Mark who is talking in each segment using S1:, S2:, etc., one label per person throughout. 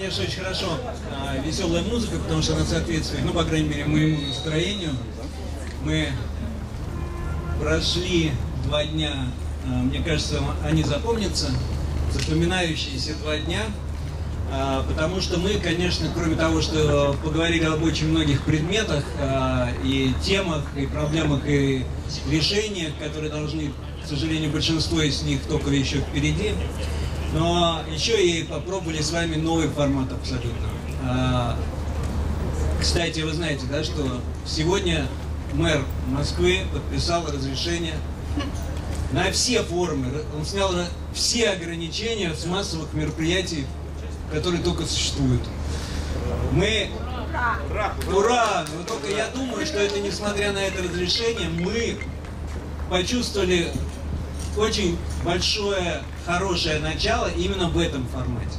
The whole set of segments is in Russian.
S1: конечно, очень хорошо а, веселая музыка, потому что она соответствует, ну, по крайней мере, моему настроению. Мы прошли два дня, а, мне кажется, они запомнятся, запоминающиеся два дня, а, потому что мы, конечно, кроме того, что поговорили об очень многих предметах а, и темах, и проблемах, и решениях, которые должны, к сожалению, большинство из них только еще впереди, но еще и попробовали с вами новый формат абсолютно. А, кстати, вы знаете, да, что сегодня мэр Москвы подписал разрешение на все форумы. Он снял все ограничения с массовых мероприятий, которые только существуют. Мы... Ура! Ура! Но только я думаю, что это, несмотря на это разрешение, мы почувствовали очень большое, хорошее начало именно в этом формате.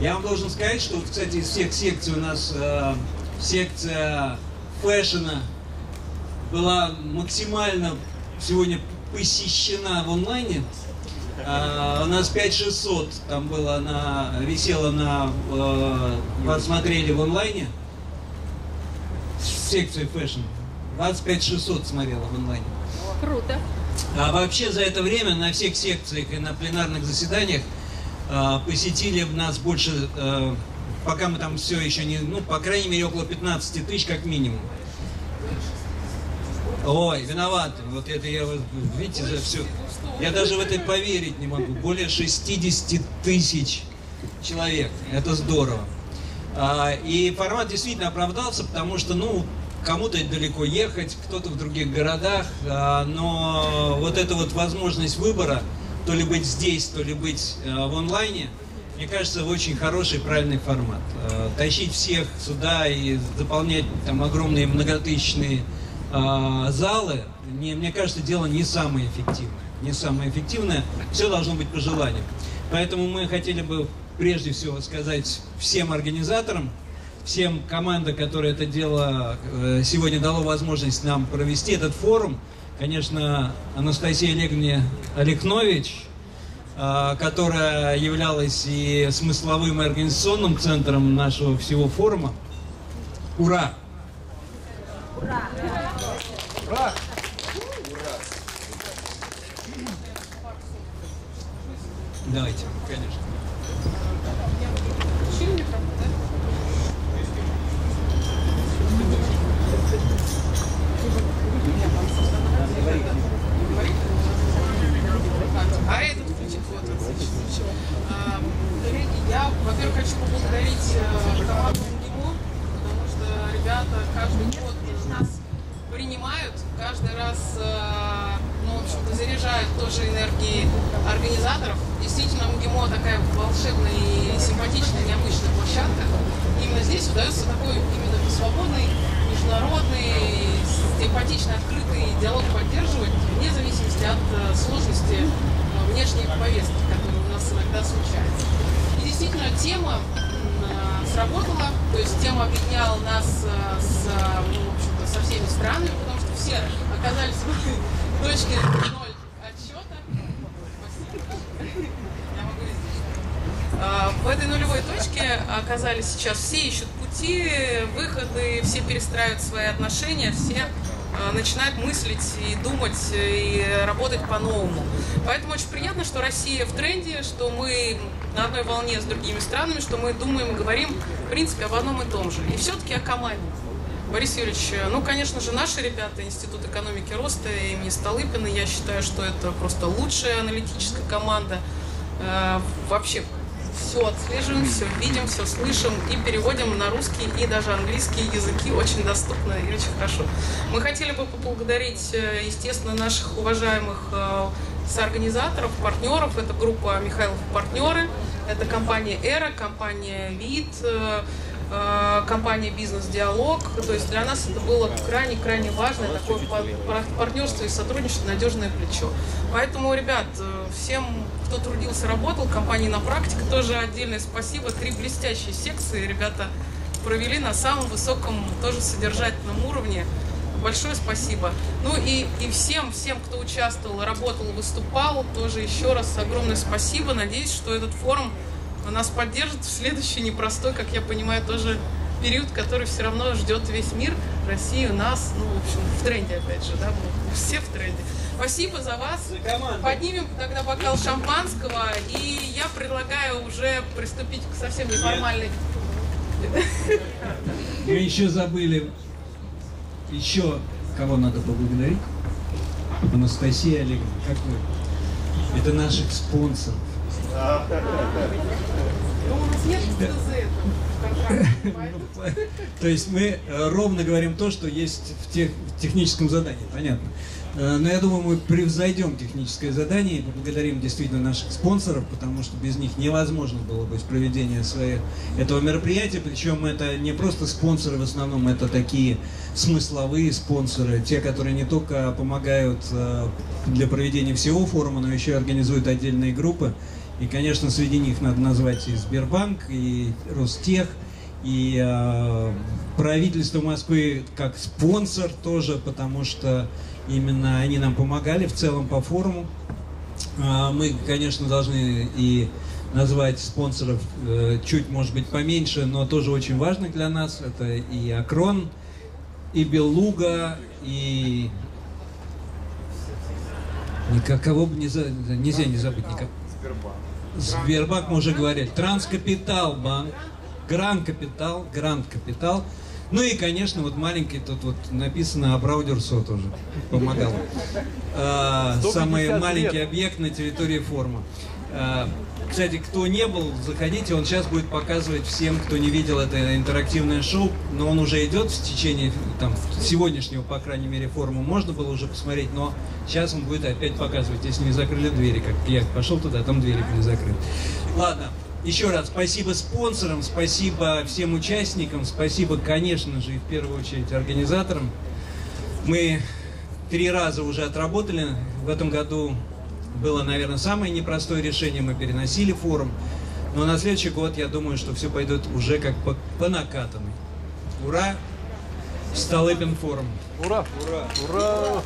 S1: Я вам должен сказать, что, кстати, из всех секций у нас э, секция фэшена была максимально сегодня посещена в онлайне. А, у нас 5600 там было, она висела на, э, посмотрели в онлайне, секции fashion. 25600 смотрела в онлайне.
S2: Круто.
S1: А вообще за это время на всех секциях и на пленарных заседаниях э, посетили нас больше, э, пока мы там все еще не, ну, по крайней мере, около 15 тысяч как минимум. Ой, виноват. Вот это я, видите, за все. Я даже в это поверить не могу. Более 60 тысяч человек. Это здорово. А, и формат действительно оправдался, потому что, ну, кому-то далеко ехать, кто-то в других городах, а, но вот эта вот возможность выбора, то ли быть здесь, то ли быть а, в онлайне, мне кажется, очень хороший, правильный формат. А, тащить всех сюда и заполнять там огромные многотысячные залы, мне, мне кажется, дело не самое эффективное. Не самое эффективное. Все должно быть по желанию. Поэтому мы хотели бы прежде всего сказать всем организаторам, всем командам, которые это дело э, сегодня дало возможность нам провести этот форум. Конечно, Анастасия Олеговне Олегнович, э, которая являлась и смысловым и организационным центром нашего всего форума. Ура! Ура! Ура! Давайте, конечно.
S3: А этот включит, вот отлично. Коллеги, я, во-первых, хочу поблагодарить э, команду МГИМО, потому что ребята каждый год нас принимают, каждый раз, э, ну, в общем-то, заряжают тоже энергией организаторов. Действительно, МГИМО такая волшебная и симпатичная, необычная площадка. Именно здесь удается такой именно свободный, международный, симпатичный, открытый диалог поддерживать, вне зависимости от э, сложности э, внешней повестки, которые у нас иногда случаются. И действительно, тема сработала, то есть тема объединяла нас с, ну, в со всеми странами, потому что все оказались в точке ноль отсчета. А, в этой нулевой точке оказались сейчас все ищут пути, выходы, все перестраивают свои отношения, все а, начинают мыслить и думать, и работать по-новому. Поэтому очень приятно, что Россия в тренде, что мы на одной волне с другими странами, что мы думаем и говорим, в принципе, об одном и том же. И все-таки о команде. Борис Юрьевич, ну, конечно же, наши ребята, Институт экономики роста имени Столыпина, я считаю, что это просто лучшая аналитическая команда. Э, вообще все отслеживаем, все видим, все слышим и переводим на русский и даже английский языки очень доступно и очень хорошо. Мы хотели бы поблагодарить, э, естественно, наших уважаемых э, соорганизаторов, партнеров. Это группа Михайлов партнеры, это компания Эра, компания Вид, э, компания «Бизнес-диалог». То есть для нас это было крайне-крайне важное такое партнерство и сотрудничество, надежное плечо. Поэтому, ребят, э, всем, кто трудился, работал, компании на практике тоже отдельное спасибо. Три блестящие секции ребята провели на самом высоком тоже содержательном уровне большое спасибо. Ну и, и всем, всем, кто участвовал, работал, выступал, тоже еще раз огромное спасибо. Надеюсь, что этот форум нас поддержит в следующий непростой, как я понимаю, тоже период, который все равно ждет весь мир, Россию, нас, ну, в общем, в тренде, опять же, да, мы все в тренде. Спасибо за вас. Поднимем тогда бокал шампанского, и я предлагаю уже приступить к совсем неформальной...
S1: Мы еще забыли, еще кого надо поблагодарить? Анастасия Олеговна, как вы? Это наших спонсоров.
S3: Ну, у нас нет ТЗ,
S1: То есть мы э, ровно говорим то, что есть в, тех, в техническом задании, понятно. Э, Но я думаю, мы превзойдем техническое задание и поблагодарим действительно наших спонсоров, потому что без них невозможно было бы проведение своей, этого мероприятия. Причем это не просто спонсоры, в основном это такие смысловые спонсоры, те, которые не только помогают э, для проведения всего форума, но еще и организуют отдельные группы. И, конечно, среди них надо назвать и Сбербанк, и Ростех, и э, правительство Москвы как спонсор тоже, потому что именно они нам помогали в целом по форуму. Э, мы, конечно, должны и назвать спонсоров э, чуть, может быть, поменьше, но тоже очень важных для нас. Это и Акрон, и Белуга, и никого бы не нельзя не забыть никого. Сбербанк мы уже говорили. Транскапитал банк, Гранд Капитал, Гранд Капитал. Ну и, конечно, вот маленький тут вот написано Абраудерсо тоже помогал. А, самый маленький объект на территории форума. Кстати, кто не был, заходите, он сейчас будет показывать всем, кто не видел это интерактивное шоу, но он уже идет в течение там, сегодняшнего, по крайней мере, форума, можно было уже посмотреть, но сейчас он будет опять показывать, если не закрыли двери, как я пошел туда, там двери были закрыты. Ладно, еще раз спасибо спонсорам, спасибо всем участникам, спасибо, конечно же, и в первую очередь организаторам. Мы три раза уже отработали, в этом году было, наверное, самое непростое решение. Мы переносили форум. Но на следующий год, я думаю, что все пойдет уже как по, по накатанной. Ура! Столыпин форум.
S2: Ура!
S1: Ура!
S2: Ура!